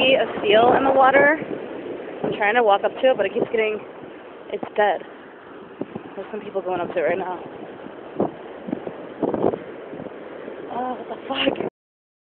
see a seal in the water. I'm trying to walk up to it, but it keeps getting, it's dead. There's some people going up to it right now. Oh, what the fuck?